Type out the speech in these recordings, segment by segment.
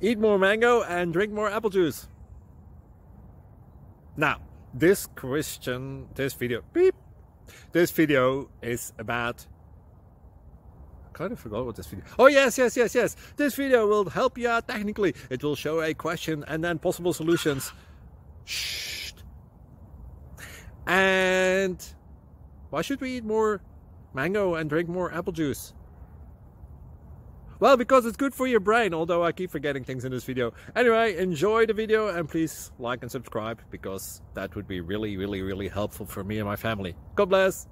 eat more mango and drink more apple juice. Now, this question, this video, beep, this video is about I kind of forgot what this video. Oh yes, yes, yes, yes. This video will help you out technically. It will show a question and then possible solutions. Shh. And why should we eat more mango and drink more apple juice? Well, because it's good for your brain, although I keep forgetting things in this video. Anyway, enjoy the video and please like and subscribe because that would be really, really, really helpful for me and my family. God bless!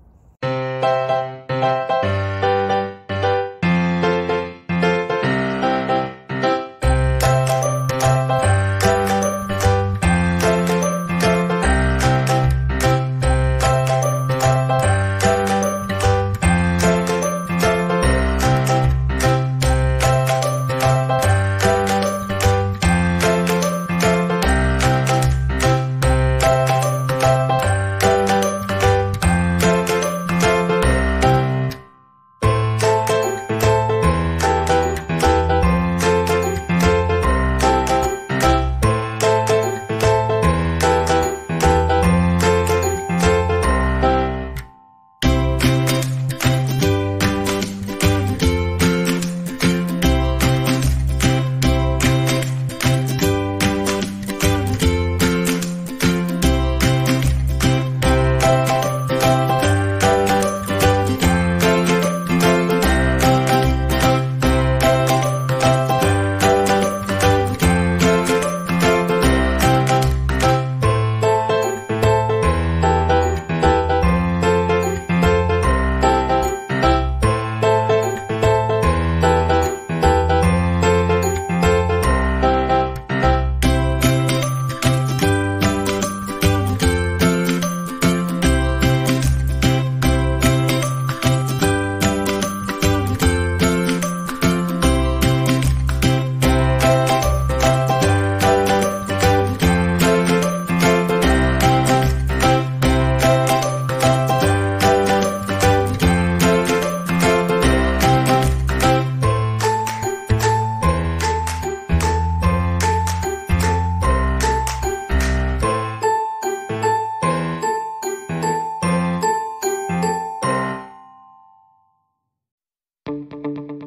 Please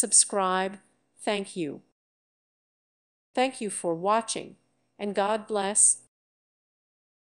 subscribe. Thank you. Thank you for watching, and God bless.